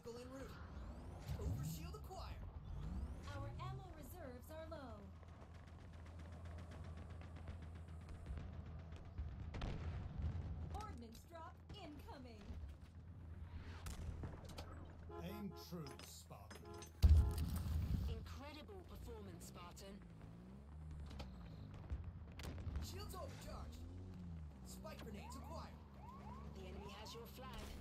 vehicle en route. Overshield acquired. Our ammo reserves are low. Ordnance drop incoming. Aim true, Spartan. Incredible performance, Spartan. Shields overcharged. Spike grenades acquired. The enemy has your flag.